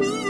Bye.